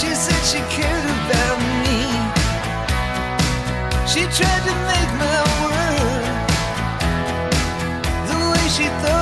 She said she cared about me. She tried to make my world the way she thought.